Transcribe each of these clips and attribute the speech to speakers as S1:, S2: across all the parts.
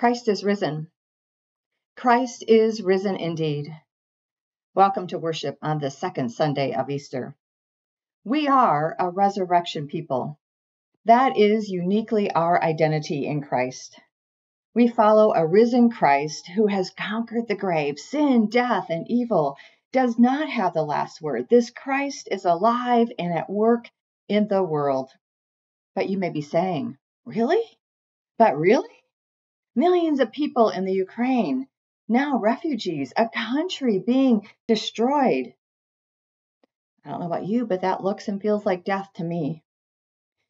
S1: Christ is risen. Christ is risen indeed. Welcome to worship on the second Sunday of Easter. We are a resurrection people. That is uniquely our identity in Christ. We follow a risen Christ who has conquered the grave, sin, death, and evil, does not have the last word. This Christ is alive and at work in the world. But you may be saying, Really? But really? Millions of people in the Ukraine, now refugees, a country being destroyed. I don't know about you, but that looks and feels like death to me.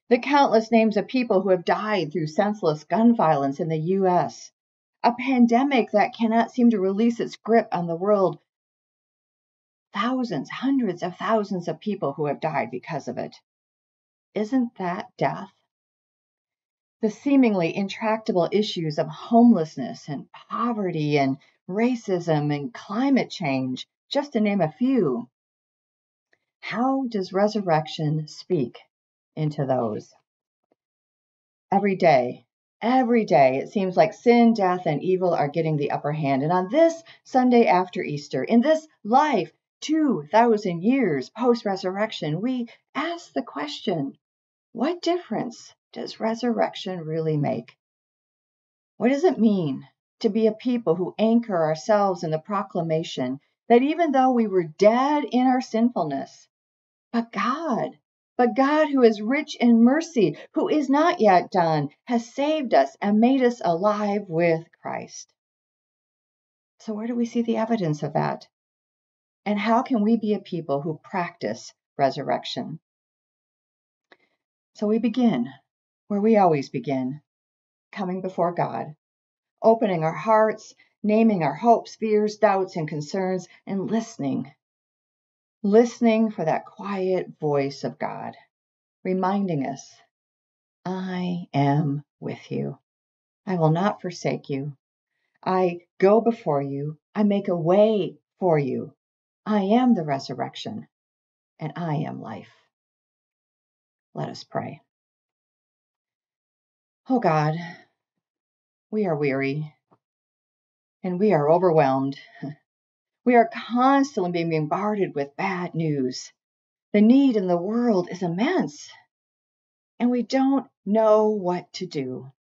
S1: The countless names of people who have died through senseless gun violence in the US. A pandemic that cannot seem to release its grip on the world. Thousands, hundreds of thousands of people who have died because of it. Isn't that death? The seemingly intractable issues of homelessness and poverty and racism and climate change, just to name a few. How does resurrection speak into those? Every day, every day, it seems like sin, death, and evil are getting the upper hand. And on this Sunday after Easter, in this life, 2,000 years post resurrection, we ask the question what difference does resurrection really make? What does it mean to be a people who anchor ourselves in the proclamation that even though we were dead in our sinfulness, but God, but God who is rich in mercy, who is not yet done, has saved us and made us alive with Christ. So, where do we see the evidence of that? And how can we be a people who practice resurrection? So we begin where we always begin coming before God, opening our hearts, naming our hopes, fears, doubts, and concerns, and listening. Listening for that quiet voice of God, reminding us, I am with you. I will not forsake you. I go before you. I make a way for you. I am the resurrection, and I am life. Let us pray. Oh God, we are weary and we are overwhelmed. We are constantly being bombarded with bad news. The need in the world is immense, and we don't know what to do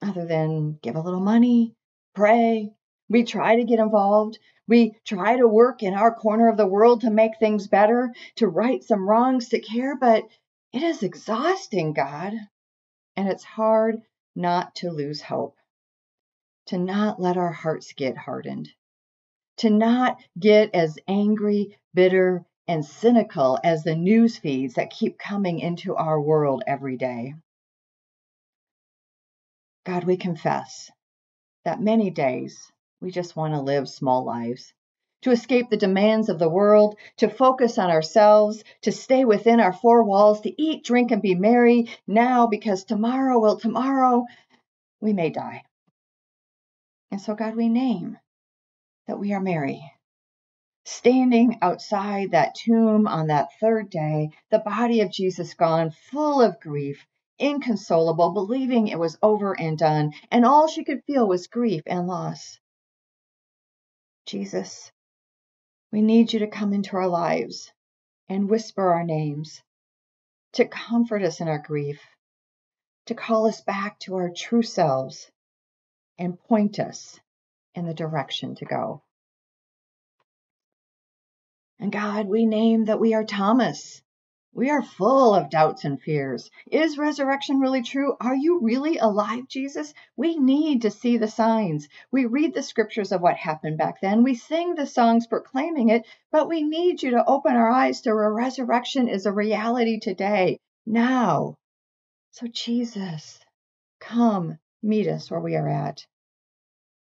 S1: other than give a little money, pray. We try to get involved. We try to work in our corner of the world to make things better, to right some wrongs, to care, but it is exhausting, God. And it's hard not to lose hope, to not let our hearts get hardened, to not get as angry, bitter, and cynical as the news feeds that keep coming into our world every day. God, we confess that many days we just want to live small lives to escape the demands of the world, to focus on ourselves, to stay within our four walls, to eat, drink, and be merry now because tomorrow, well, tomorrow we may die. And so, God, we name that we are merry. Standing outside that tomb on that third day, the body of Jesus gone, full of grief, inconsolable, believing it was over and done, and all she could feel was grief and loss. Jesus, we need you to come into our lives and whisper our names, to comfort us in our grief, to call us back to our true selves, and point us in the direction to go. And God, we name that we are Thomas, we are full of doubts and fears. Is resurrection really true? Are you really alive, Jesus? We need to see the signs. We read the scriptures of what happened back then. We sing the songs proclaiming it, but we need you to open our eyes to where resurrection is a reality today, now. So, Jesus, come meet us where we are at.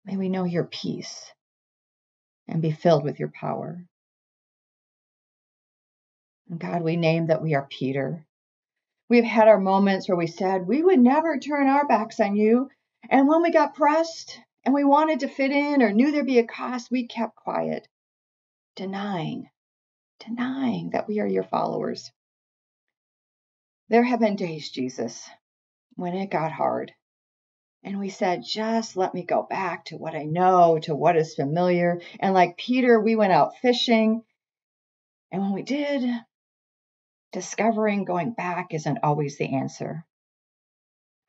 S1: May we know your peace and be filled with your power. God, we name that we are Peter. We've had our moments where we said we would never turn our backs on you. And when we got pressed and we wanted to fit in or knew there'd be a cost, we kept quiet, denying, denying that we are your followers. There have been days, Jesus, when it got hard And we said, just let me go back to what I know, to what is familiar. And like Peter, we went out fishing. And when we did, discovering going back isn't always the answer.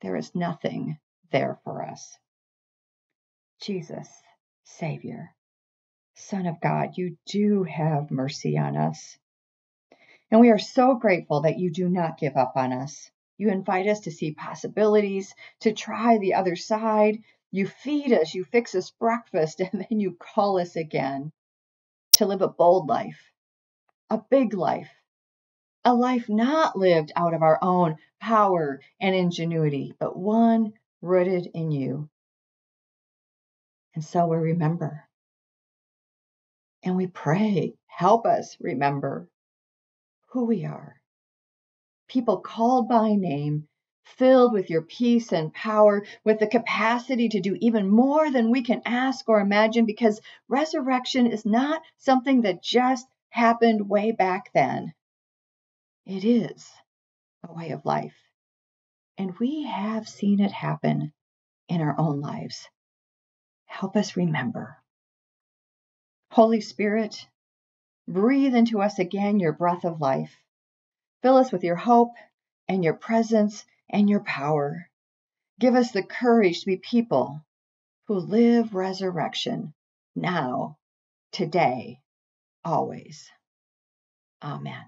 S1: There is nothing there for us. Jesus, Savior, Son of God, you do have mercy on us. And we are so grateful that you do not give up on us. You invite us to see possibilities, to try the other side. You feed us, you fix us breakfast, and then you call us again to live a bold life, a big life, a life not lived out of our own power and ingenuity, but one rooted in you. And so we remember. And we pray, help us remember who we are people called by name, filled with your peace and power, with the capacity to do even more than we can ask or imagine, because resurrection is not something that just happened way back then. It is a way of life. And we have seen it happen in our own lives. Help us remember. Holy Spirit, breathe into us again your breath of life. Fill us with your hope and your presence and your power. Give us the courage to be people who live resurrection now, today, always. Amen.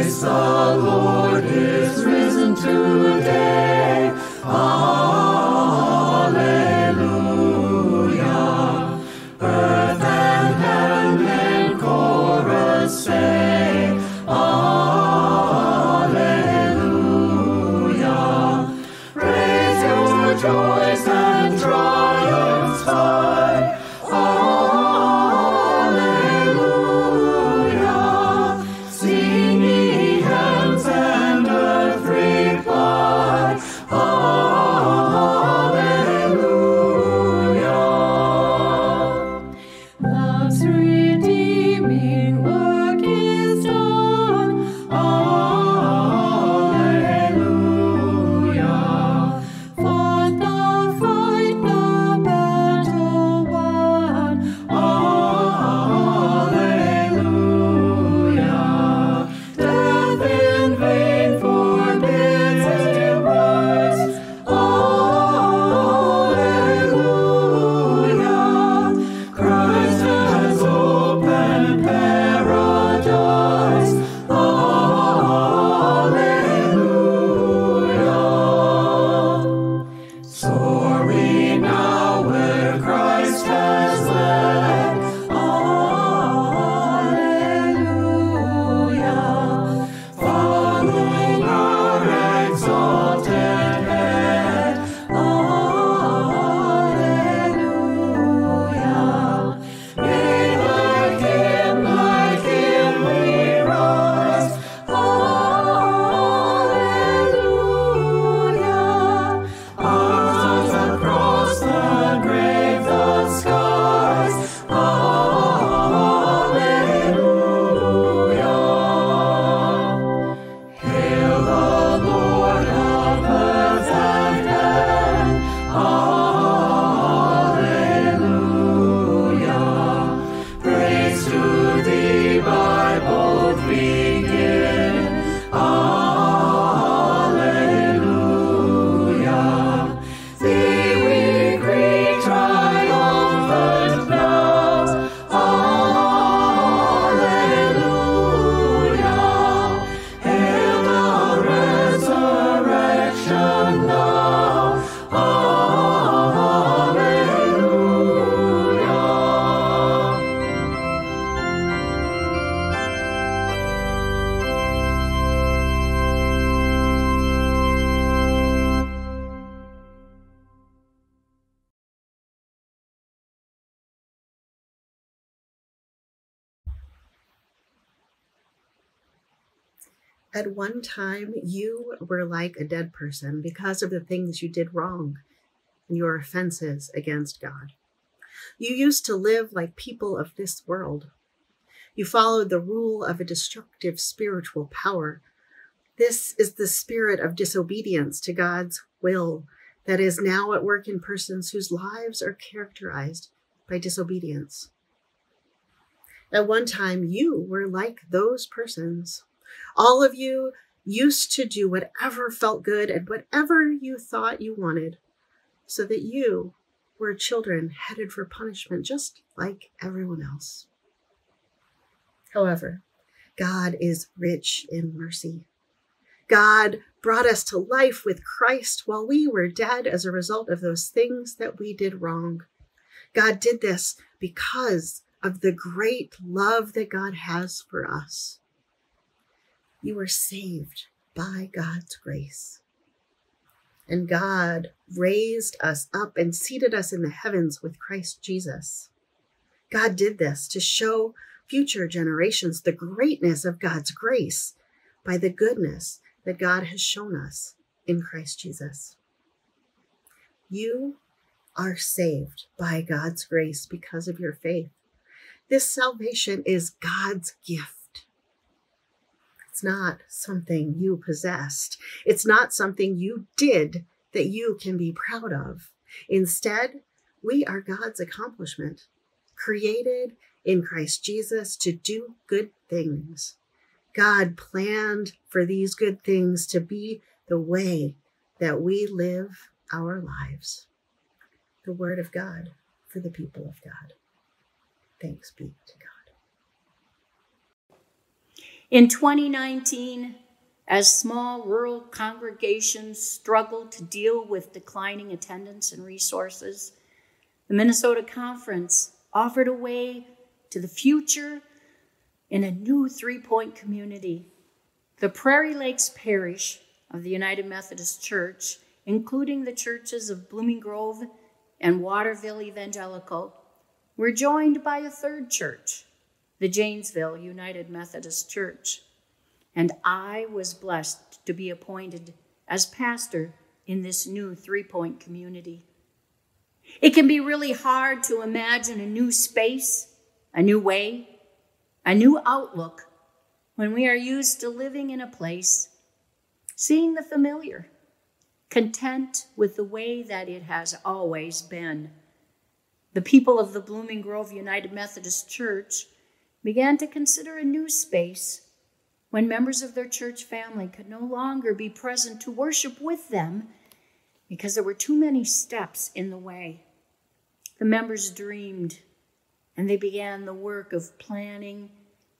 S2: Christ the Lord. is
S3: At one time, you were like a dead person because of the things you did wrong and your offenses against God. You used to live like people of this world. You followed the rule of a destructive spiritual power. This is the spirit of disobedience to God's will that is now at work in persons whose lives are characterized by disobedience. At one time, you were like those persons. All of you used to do whatever felt good and whatever you thought you wanted, so that you were children headed for punishment just like everyone else. However, God is rich in mercy. God brought us to life with Christ while we were dead as a result of those things that we did wrong. God did this because of the great love that God has for us. You were saved by God's grace. And God raised us up and seated us in the heavens with Christ Jesus. God did this to show future generations the greatness of God's grace by the goodness that God has shown us in Christ Jesus. You are saved by God's grace because of your faith. This salvation is God's gift. It's not something you possessed, it's not something you did that you can be proud of. Instead, we are God's accomplishment, created in Christ Jesus to do good things. God planned for these good things to be the way that we live our lives. The Word of God for the people of God. Thanks be to God.
S4: In 2019, as small rural congregations struggled to deal with declining attendance and resources, the Minnesota Conference offered a way to the future in a new three point community. The Prairie Lakes Parish of the United Methodist Church, including the churches of Blooming Grove and Waterville Evangelical, were joined by a third church, the Janesville United Methodist Church. And I was blessed to be appointed as pastor in this new three point community. It can be really hard to imagine a new space, a new way, a new outlook when we are used to living in a place, seeing the familiar, content with the way that it has always been. The people of the Blooming Grove United Methodist Church began to consider a new space when members of their church family could no longer be present to worship with them because there were too many steps in the way. The members dreamed and they began the work of planning,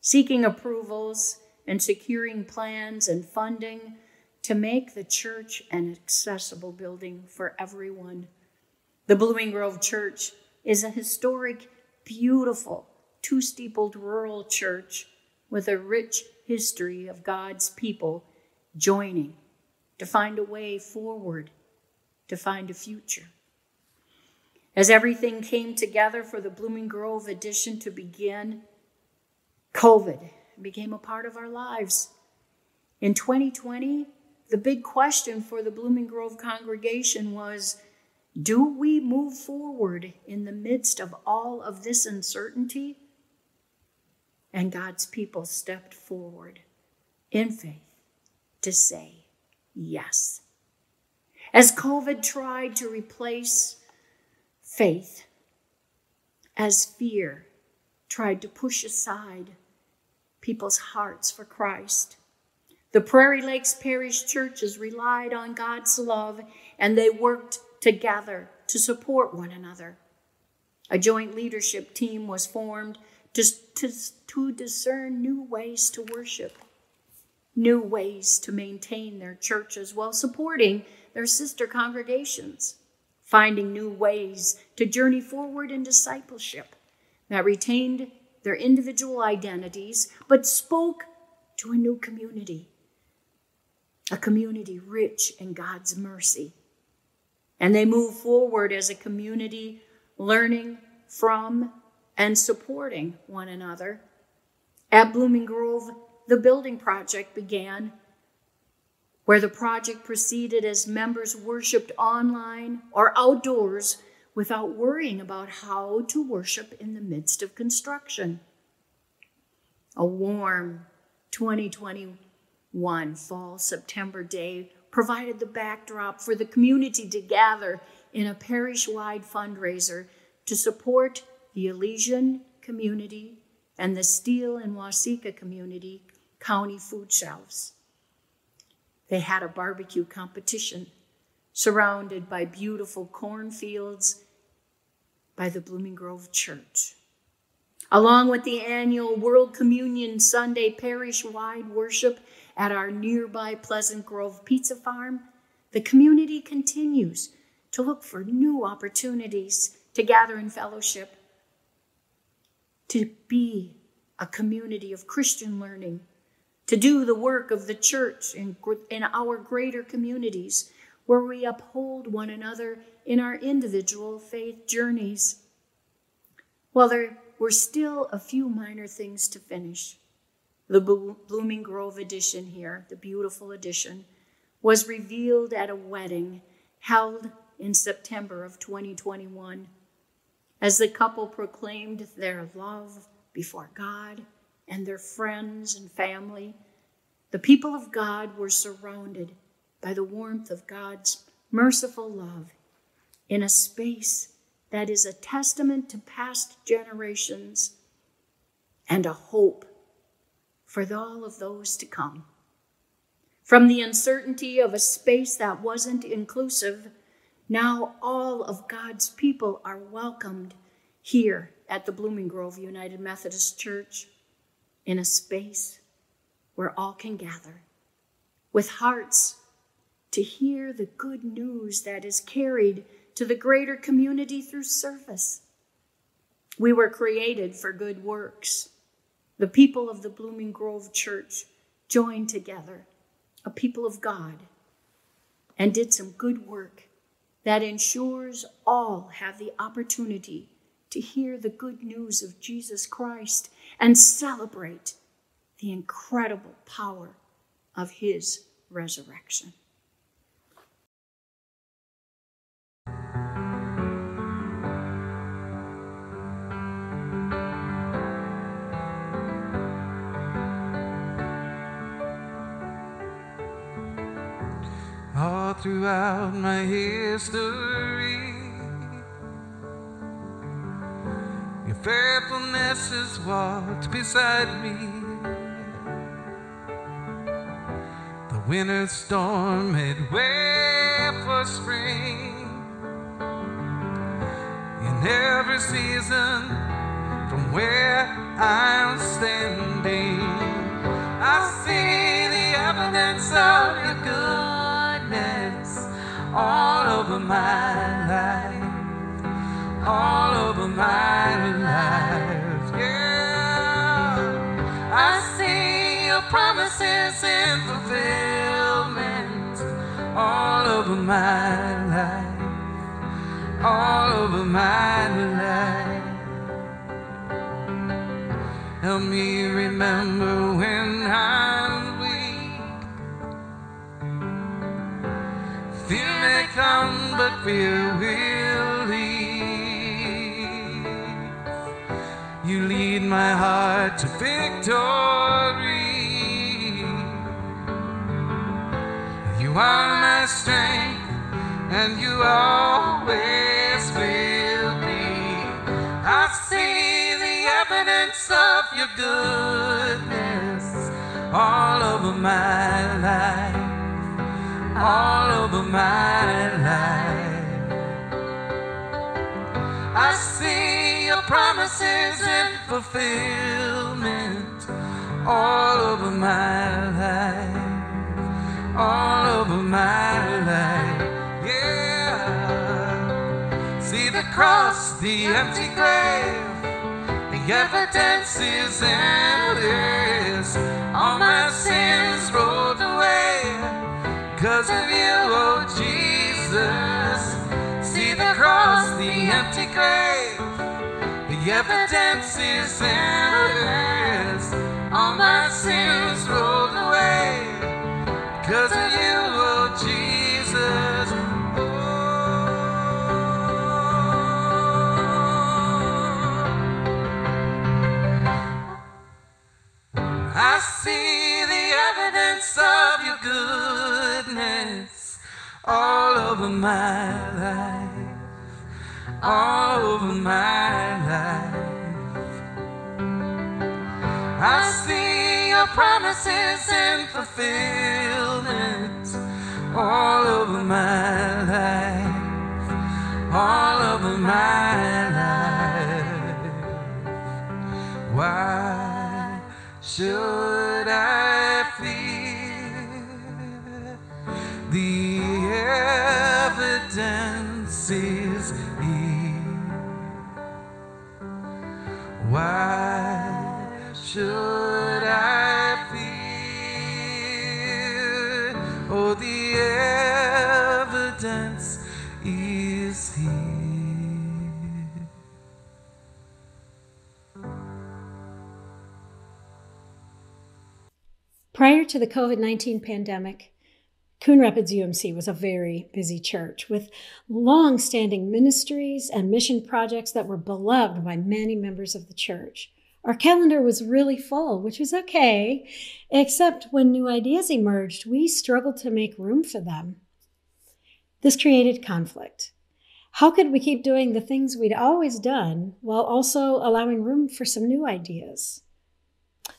S4: seeking approvals, and securing plans and funding to make the church an accessible building for everyone. The Blooming Grove Church is a historic, beautiful, two steepled rural church with a rich history of God's people joining to find a way forward, to find a future. As everything came together for the Blooming Grove edition to begin, COVID became a part of our lives. In 2020, the big question for the Blooming Grove congregation was do we move forward in the midst of all of this uncertainty? And God's people stepped forward in faith to say yes. As COVID tried to replace faith, as fear tried to push aside people's hearts for Christ. The Prairie Lakes Parish churches relied on God's love and they worked together to support one another. A joint leadership team was formed to, to, to discern new ways to worship, new ways to maintain their churches while supporting their sister congregations finding new ways to journey forward in discipleship that retained their individual identities but spoke to a new community, a community rich in God's mercy. And they move forward as a community, learning from and supporting one another. At Blooming Grove, the building project began where the project proceeded as members worshiped online or outdoors without worrying about how to worship in the midst of construction. A warm 2021 fall September day provided the backdrop for the community to gather in a parish wide fundraiser to support the Elysian community and the Steele and Waseca community county food shelves. They had a barbecue competition surrounded by beautiful cornfields by the Blooming Grove Church. Along with the annual World Communion Sunday parish wide worship at our nearby Pleasant Grove Pizza Farm, the community continues to look for new opportunities to gather in fellowship, to be a community of Christian learning, to do the work of the church in, in our greater communities where we uphold one another in our individual faith journeys. While there were still a few minor things to finish, the Blooming Grove edition here, the beautiful edition, was revealed at a wedding held in September of 2021 as the couple proclaimed their love before God and their friends and family. The people of God were surrounded by the warmth of God's merciful love in a space that is a testament to past generations and a hope for all of those to come. From the uncertainty of a space that wasn't inclusive, now all of God's people are welcomed here at the Blooming Grove United Methodist Church in a space where all can gather with hearts to hear the good news that is carried to the greater community through service. We were created for good works. The people of the Blooming Grove Church joined together, a people of God, and did some good work that ensures all have the opportunity to hear the good news of Jesus Christ and celebrate the incredible power of his resurrection.
S5: Throughout my history. Your faithfulness has walked beside me. The winter storm made way for spring. In every season, from where I'm standing, I see the evidence of your goodness all over my life, all over my life. Yeah, I see your promises in fulfillment all over my life, all over my life. Help me remember when I'm come, but fear will leave. You lead my heart to victory. You are my strength, and you always will be. I see the evidence of your goodness all over my life, all over my life. I see your promises in fulfillment all over my life, all over my life. Yeah. See the cross, the empty grave. The evidence is endless. All my sins because of you, oh Jesus. See the cross, the empty grave, the evidence is endless. All my sins rolled away because of you, oh Jesus. Oh. I see of your goodness all over my life, all over my life. I see your promises and fulfillment all over my life, all over my life. Why should I? Evidence is here. Why should I fear? Oh, the evidence is here.
S6: Prior to the COVID 19 pandemic, Coon Rapids UMC was a very busy church with long standing ministries and mission projects that were beloved by many members of the church. Our calendar was really full, which was okay, except when new ideas emerged, we struggled to make room for them. This created conflict. How could we keep doing the things we'd always done while also allowing room for some new ideas?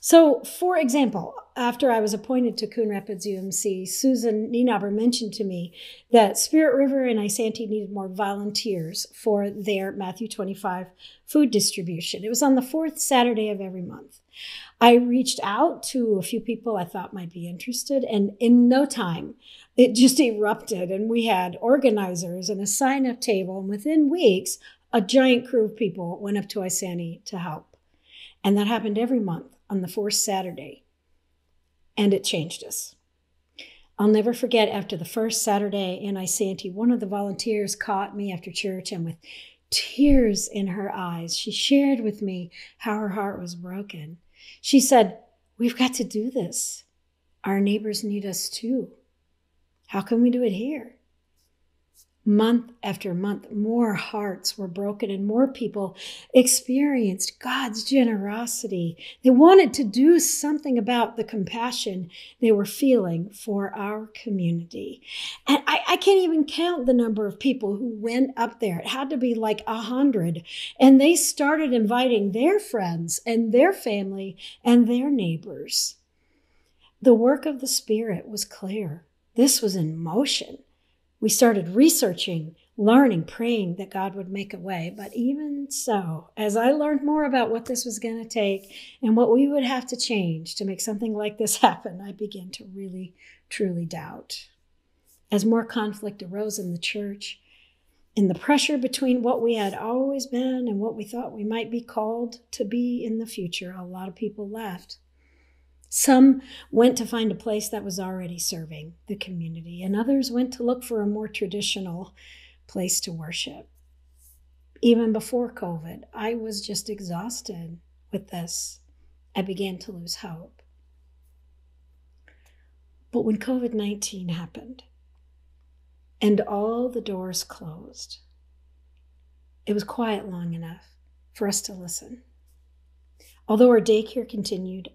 S6: So, for example, after I was appointed to Coon Rapids UMC, Susan Nienaber mentioned to me that Spirit River and Isanti needed more volunteers for their Matthew 25 food distribution. It was on the fourth Saturday of every month. I reached out to a few people I thought might be interested, and in no time, it just erupted. And we had organizers and a sign up table. And within weeks, a giant crew of people went up to Isanti to help. And that happened every month on the fourth Saturday. And it changed us. I'll never forget after the first Saturday in Isanti, one of the volunteers caught me after church and with tears in her eyes, she shared with me how her heart was broken. She said, We've got to do this. Our neighbors need us too. How can we do it here? Month after month, more hearts were broken and more people experienced God's generosity. They wanted to do something about the compassion they were feeling for our community. And I, I can't even count the number of people who went up there. It had to be like a hundred. And they started inviting their friends and their family and their neighbors. The work of the Spirit was clear. This was in motion we started researching, learning, praying that God would make a way. But even so, as I learned more about what this was going to take and what we would have to change to make something like this happen, I began to really, truly doubt. As more conflict arose in the church, in the pressure between what we had always been and what we thought we might be called to be in the future, a lot of people left. Some went to find a place that was already serving the community, and others went to look for a more traditional place to worship. Even before COVID, I was just exhausted with this. I began to lose hope. But when COVID 19 happened and all the doors closed, it was quiet long enough for us to listen. Although our daycare continued,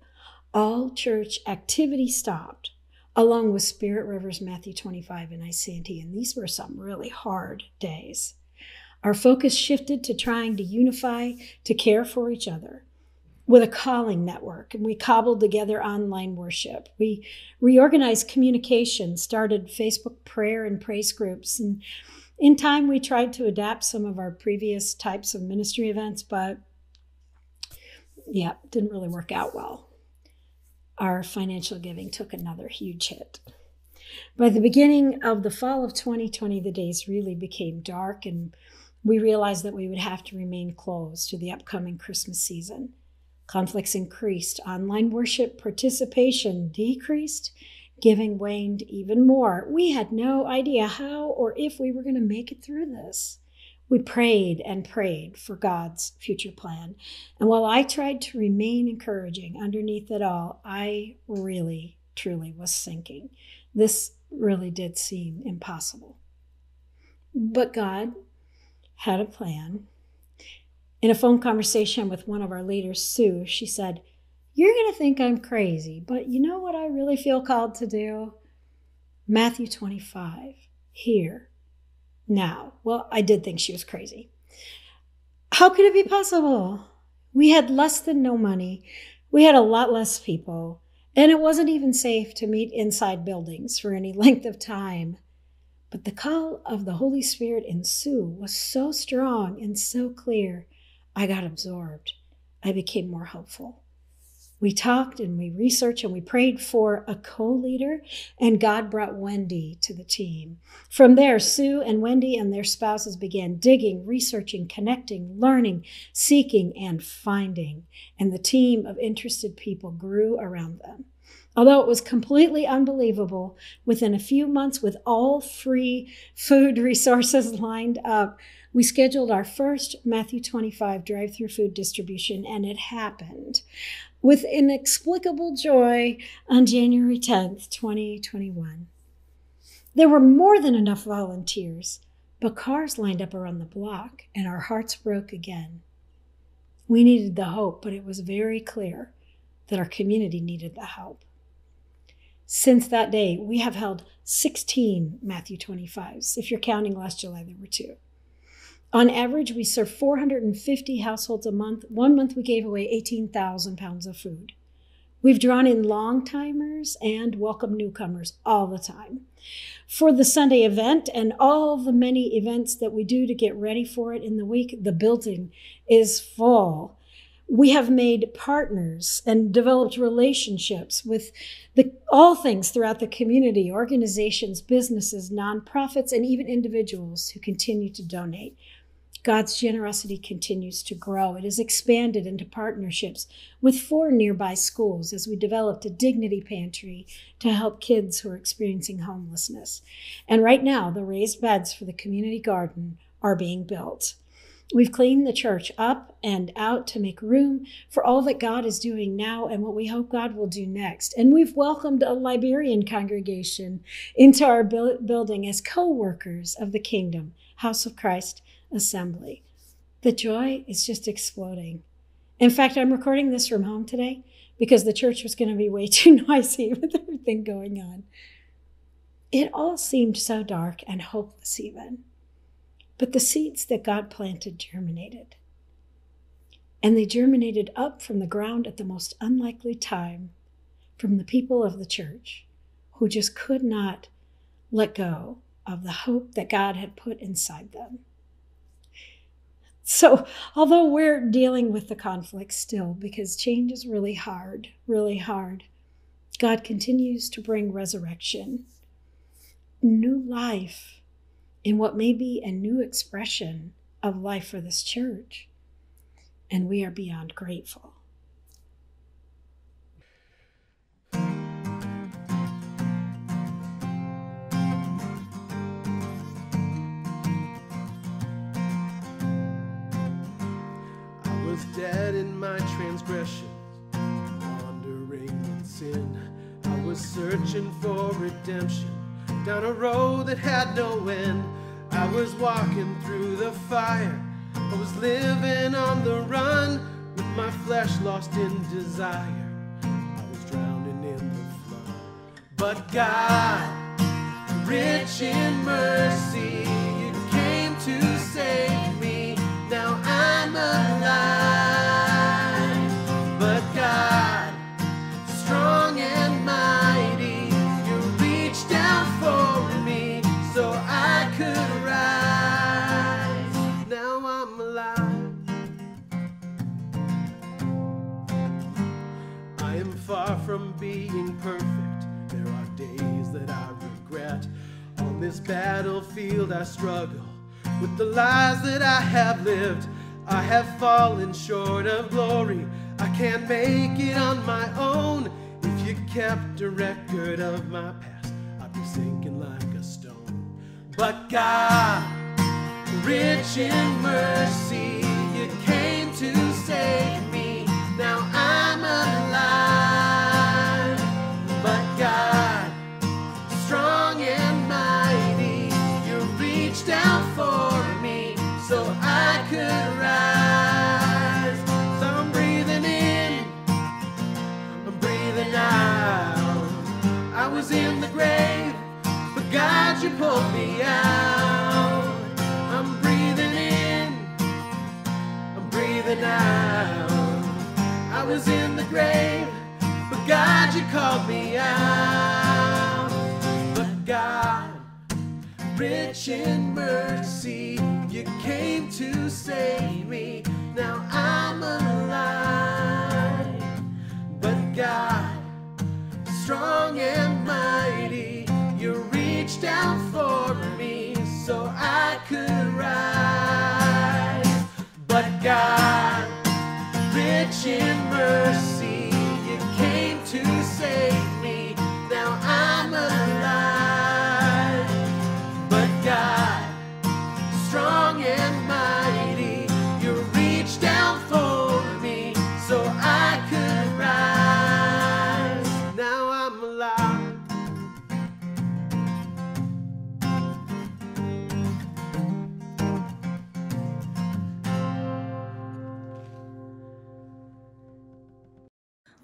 S6: all church activity stopped, along with Spirit Rivers Matthew 25 and Isanti, and these were some really hard days. Our focus shifted to trying to unify, to care for each other with a calling network, and we cobbled together online worship. We reorganized communication, started Facebook prayer and praise groups, and in time we tried to adapt some of our previous types of ministry events, but yeah, didn't really work out well our financial giving took another huge hit. By the beginning of the fall of 2020, the days really became dark, and we realized that we would have to remain closed to the upcoming Christmas season. Conflicts increased, online worship participation decreased, giving waned even more. We had no idea how or if we were going to make it through this. We prayed and prayed for God's future plan. And while I tried to remain encouraging underneath it all, I really, truly was sinking. This really did seem impossible. But God had a plan. In a phone conversation with one of our leaders, Sue, she said, You're going to think I'm crazy, but you know what I really feel called to do? Matthew 25, here now. Well, I did think she was crazy. How could it be possible? We had less than no money. We had a lot less people. And it wasn't even safe to meet inside buildings for any length of time. But the call of the Holy Spirit in Sue was so strong and so clear, I got absorbed. I became more hopeful. We talked and we researched and we prayed for a co leader, and God brought Wendy to the team. From there, Sue and Wendy and their spouses began digging, researching, connecting, learning, seeking, and finding. And the team of interested people grew around them. Although it was completely unbelievable, within a few months, with all free food resources lined up, we scheduled our first Matthew 25 drive through food distribution, and it happened with inexplicable joy on January 10th, 2021. There were more than enough volunteers, but cars lined up around the block, and our hearts broke again. We needed the hope, but it was very clear that our community needed the help. Since that day, we have held 16 Matthew 25s. If you're counting last July, there were two. On average, we serve 450 households a month. One month, we gave away 18,000 pounds of food. We've drawn in long timers and welcome newcomers all the time. For the Sunday event and all the many events that we do to get ready for it in the week, the building is full. We have made partners and developed relationships with the, all things throughout the community organizations, businesses, nonprofits, and even individuals who continue to donate. God's generosity continues to grow. It has expanded into partnerships with four nearby schools as we developed a dignity pantry to help kids who are experiencing homelessness. And right now, the raised beds for the community garden are being built. We've cleaned the church up and out to make room for all that God is doing now and what we hope God will do next. And we've welcomed a Liberian congregation into our bu- building as co workers of the kingdom, House of Christ Assembly. The joy is just exploding. In fact, I'm recording this from home today because the church was going to be way too noisy with everything going on. It all seemed so dark and hopeless, even. But the seeds that God planted germinated. And they germinated up from the ground at the most unlikely time from the people of the church who just could not let go of the hope that God had put inside them. So, although we're dealing with the conflict still, because change is really hard, really hard, God continues to bring resurrection, new life in what may be a new expression of life for this church. And we are beyond grateful.
S7: Transgressions, wandering in sin. I was searching for redemption down a road that had no end. I was walking through the fire. I was living on the run with my flesh lost in desire. I was drowning in the flood. But God, rich in mercy, have fallen short of glory. I can't make it on my own. If you kept a record of my past, I'd be sinking like a stone. But God, rich in mercy, you pulled me out. I'm breathing in, I'm breathing out. I was in the grave, but God, you called me out. But God, rich in mercy, you came to save me. Now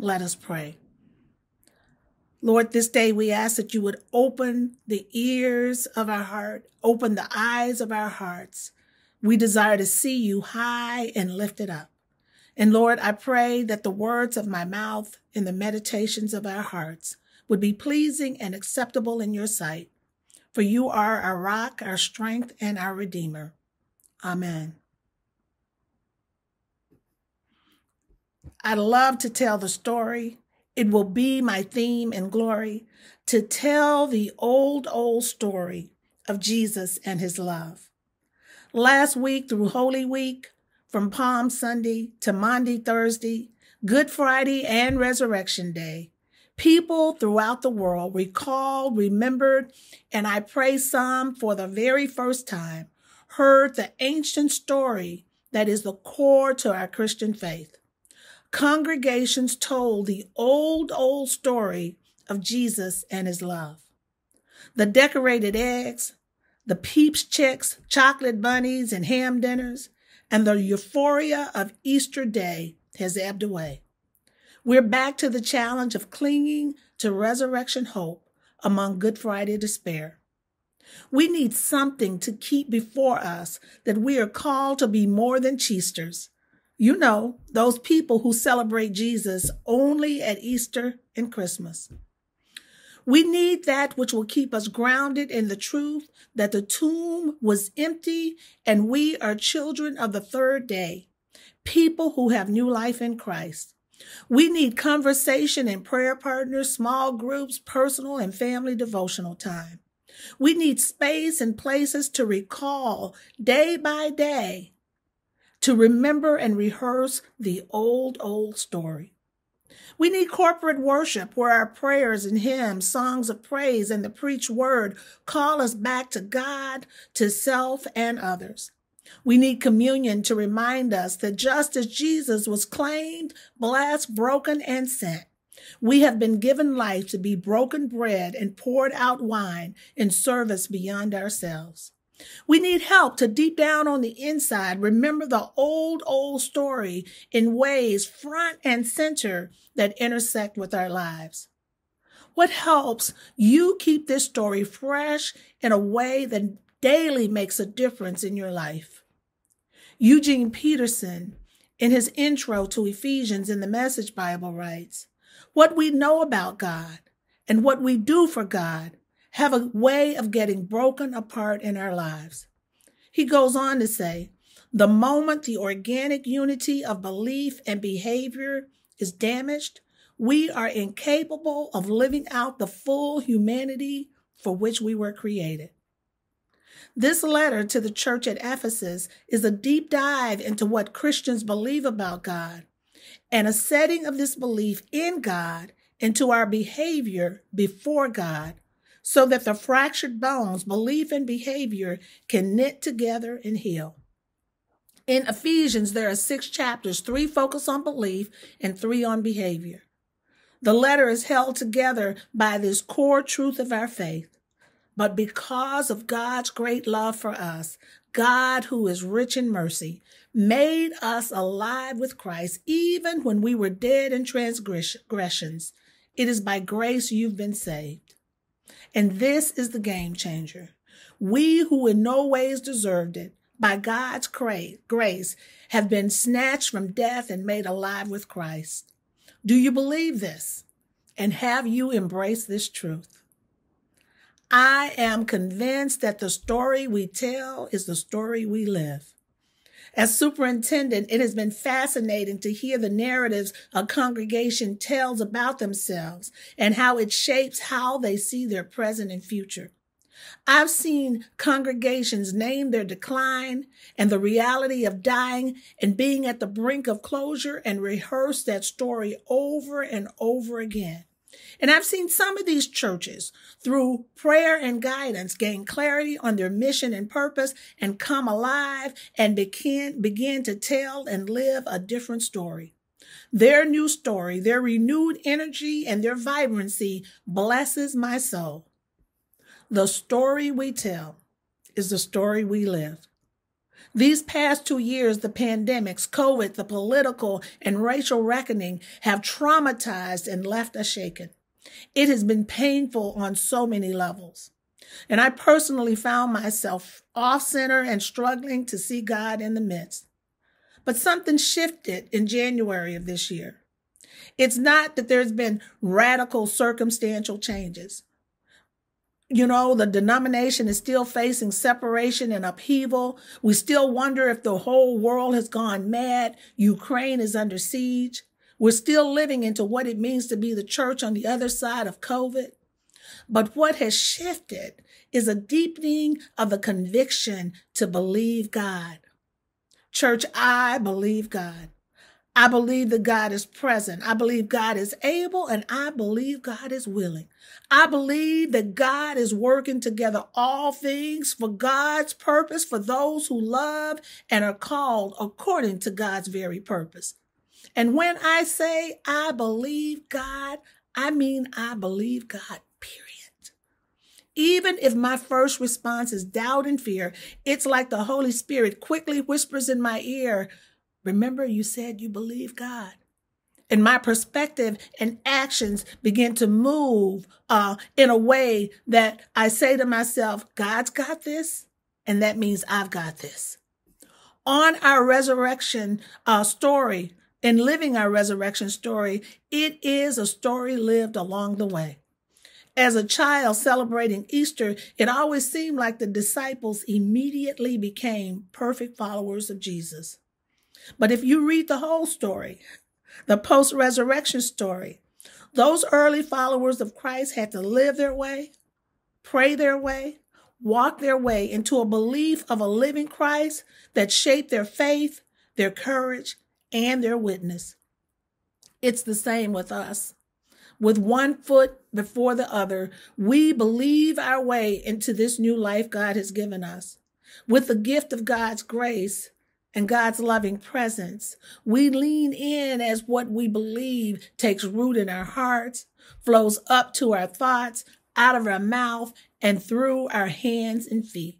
S8: Let us pray. Lord, this day we ask that you would open the ears of our heart, open the eyes of our hearts. We desire to see you high and lifted up. And Lord, I pray that the words of my mouth and the meditations of our hearts would be pleasing and acceptable in your sight. For you are our rock, our strength, and our redeemer. Amen. I love to tell the story. It will be my theme and glory to tell the old, old story of Jesus and his love. Last week through Holy Week, from Palm Sunday to Maundy Thursday, Good Friday, and Resurrection Day, people throughout the world recalled, remembered, and I pray some for the very first time heard the ancient story that is the core to our Christian faith congregations told the old, old story of Jesus and his love. The decorated eggs, the peeps chicks, chocolate bunnies, and ham dinners, and the euphoria of Easter Day has ebbed away. We're back to the challenge of clinging to resurrection hope among Good Friday despair. We need something to keep before us that we are called to be more than Chreasters. You know, those people who celebrate Jesus only at Easter and Christmas. We need that which will keep us grounded in the truth that the tomb was empty and we are children of the third day, people who have new life in Christ. We need conversation and prayer partners, small groups, personal and family devotional time. We need space and places to recall day by day to remember and rehearse the old, old story. We need corporate worship where our prayers and hymns, songs of praise, and the preached word call us back to God, to self, and others. We need communion to remind us that just as Jesus was claimed, blessed, broken, and sent, we have been given life to be broken bread and poured out wine in service beyond ourselves. We need help to deep down on the inside remember the old, old story in ways front and center that intersect with our lives. What helps you keep this story fresh in a way that daily makes a difference in your life? Eugene Peterson, in his intro to Ephesians in the Message Bible, writes, What we know about God and what we do for God have a way of getting broken apart in our lives. He goes on to say, the moment the organic unity of belief and behavior is damaged, we are incapable of living out the full humanity for which we were created. This letter to the church at Ephesus is a deep dive into what Christians believe about God and a setting of this belief in God into our behavior before God so that the fractured bones, belief and behavior can knit together and heal. In Ephesians, there are six chapters, three focus on belief and three on behavior. The letter is held together by this core truth of our faith. But because of God's great love for us, God, who is rich in mercy, made us alive with Christ even when we were dead in transgressions. It is by grace you've been saved. And this is the game changer. We who in no ways deserved it, by God's grace, have been snatched from death and made alive with Christ. Do you believe this? And have you embraced this truth? I am convinced that the story we tell is the story we live. As superintendent, it has been fascinating to hear the narratives a congregation tells about themselves and how it shapes how they see their present and future. I've seen congregations name their decline and the reality of dying and being at the brink of closure and rehearse that story over and over again. And I've seen some of these churches through prayer and guidance gain clarity on their mission and purpose and come alive and begin, begin to tell and live a different story. Their new story, their renewed energy and their vibrancy blesses my soul. The story we tell is the story we live. These past two years, the pandemics, COVID, the political and racial reckoning have traumatized and left us shaken. It has been painful on so many levels. And I personally found myself off center and struggling to see God in the midst. But something shifted in January of this year. It's not that there's been radical circumstantial changes. You know, the denomination is still facing separation and upheaval. We still wonder if the whole world has gone mad. Ukraine is under siege. We're still living into what it means to be the church on the other side of COVID. But what has shifted is a deepening of the conviction to believe God. Church, I believe God. I believe that God is present. I believe God is able and I believe God is willing. I believe that God is working together all things for God's purpose for those who love and are called according to God's very purpose. And when I say I believe God, I mean I believe God, period. Even if my first response is doubt and fear, it's like the Holy Spirit quickly whispers in my ear, Remember, you said you believe God. And my perspective and actions begin to move uh, in a way that I say to myself, God's got this, and that means I've got this. On our resurrection uh, story, in living our resurrection story, it is a story lived along the way. As a child celebrating Easter, it always seemed like the disciples immediately became perfect followers of Jesus. But if you read the whole story, the post resurrection story, those early followers of Christ had to live their way, pray their way, walk their way into a belief of a living Christ that shaped their faith, their courage, and their witness. It's the same with us. With one foot before the other, we believe our way into this new life God has given us. With the gift of God's grace, and God's loving presence. We lean in as what we believe takes root in our hearts, flows up to our thoughts, out of our mouth, and through our hands and feet.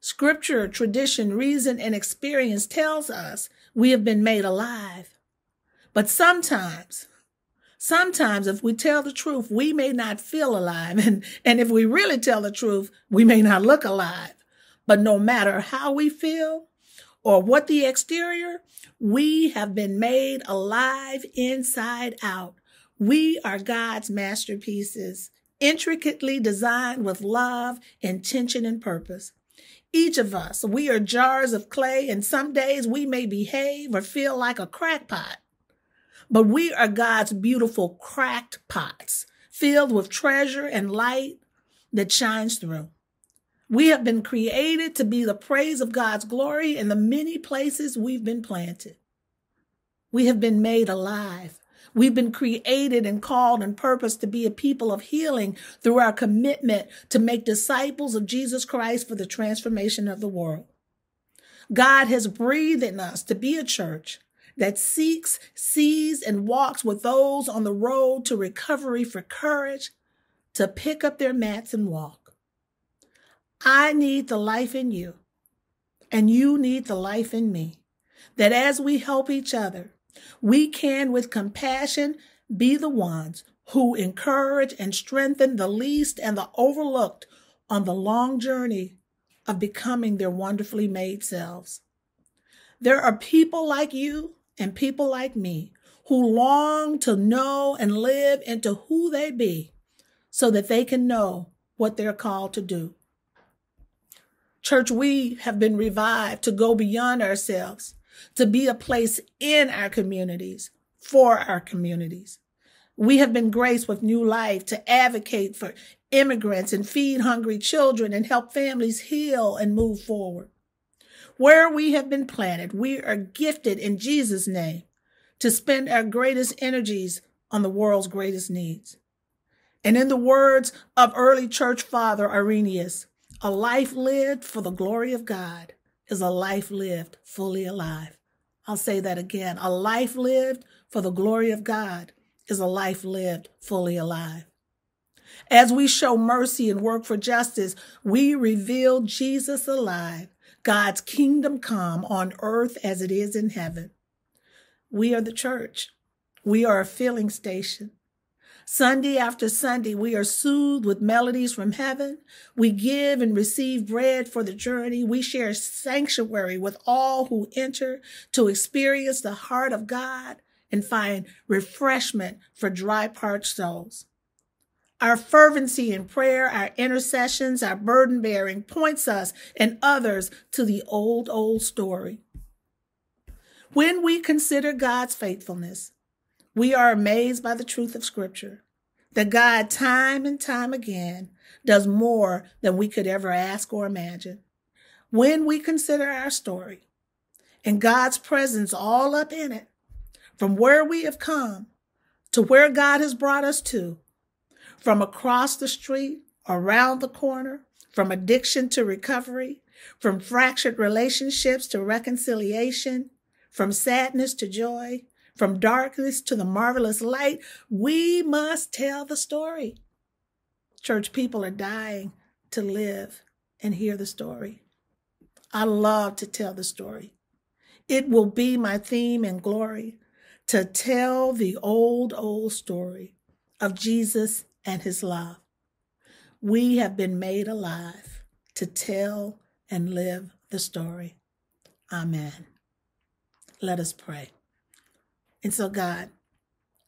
S8: Scripture, tradition, reason, and experience tells us we have been made alive. But sometimes, sometimes if we tell the truth, we may not feel alive. And, and if we really tell the truth, we may not look alive. But no matter how we feel, or what the exterior, we have been made alive inside out. We are God's masterpieces, intricately designed with love, intention, and purpose. Each of us, we are jars of clay, and some days we may behave or feel like a crackpot. But we are God's beautiful cracked pots, filled with treasure and light that shines through. We have been created to be the praise of God's glory in the many places we've been planted. We have been made alive. We've been created and called and purposed to be a people of healing through our commitment to make disciples of Jesus Christ for the transformation of the world. God has breathed in us to be a church that seeks, sees, and walks with those on the road to recovery for courage to pick up their mats and walk. I need the life in you, and you need the life in me. That as we help each other, we can, with compassion, be the ones who encourage and strengthen the least and the overlooked on the long journey of becoming their wonderfully made selves. There are people like you and people like me who long to know and live into who they be so that they can know what they're called to do. Church, we have been revived to go beyond ourselves, to be a place in our communities, for our communities. We have been graced with new life to advocate for immigrants and feed hungry children and help families heal and move forward. Where we have been planted, we are gifted in Jesus' name to spend our greatest energies on the world's greatest needs. And in the words of early church father Irenaeus, a life lived for the glory of God is a life lived fully alive. I'll say that again. A life lived for the glory of God is a life lived fully alive. As we show mercy and work for justice, we reveal Jesus alive, God's kingdom come on earth as it is in heaven. We are the church. We are a filling station. Sunday after Sunday, we are soothed with melodies from heaven. We give and receive bread for the journey. We share sanctuary with all who enter to experience the heart of God and find refreshment for dry, parched souls. Our fervency in prayer, our intercessions, our burden bearing points us and others to the old, old story. When we consider God's faithfulness, we are amazed by the truth of Scripture that God, time and time again, does more than we could ever ask or imagine. When we consider our story and God's presence all up in it, from where we have come to where God has brought us to, from across the street, around the corner, from addiction to recovery, from fractured relationships to reconciliation, from sadness to joy, from darkness to the marvelous light, we must tell the story. Church people are dying to live and hear the story. I love to tell the story. It will be my theme and glory to tell the old, old story of Jesus and his love. We have been made alive to tell and live the story. Amen. Let us pray. And so, God,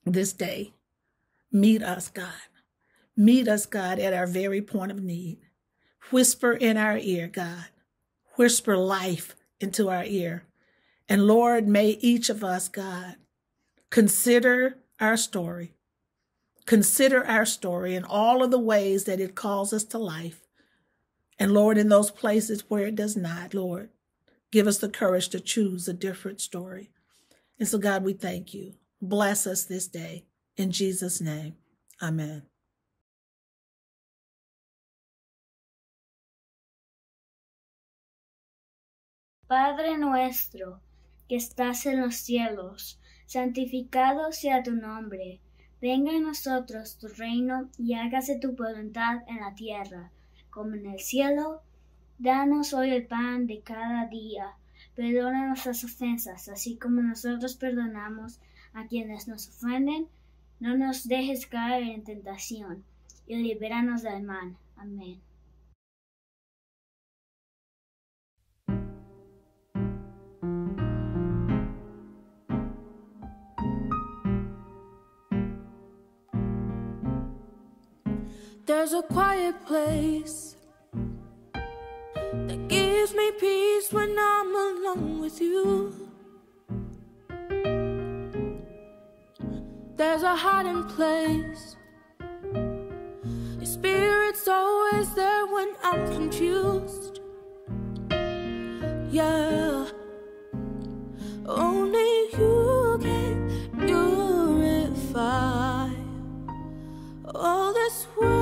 S8: this day, meet us, God. Meet us, God, at our very point of need. Whisper in our ear, God. Whisper life into our ear. And Lord, may each of us, God, consider our story. Consider our story and all of the ways that it calls us to life. And Lord, in those places where it does not, Lord, give us the courage to choose a different story. And so, God, we thank you. Bless us this day. In Jesus' name, amen.
S9: Padre nuestro, que estás en los cielos, santificado sea tu nombre. Venga a nosotros tu reino y hágase tu voluntad en la tierra, como en el cielo. Danos hoy el pan de cada día. Perdona nuestras ofensas, así como nosotros perdonamos a quienes nos ofenden. No nos dejes caer en tentación, y libéranos del mal. Amén.
S2: There's a quiet place that gives me peace when I'm alone with you. There's a hiding place. Your spirit's always there when I'm confused. Yeah, only you can purify all this world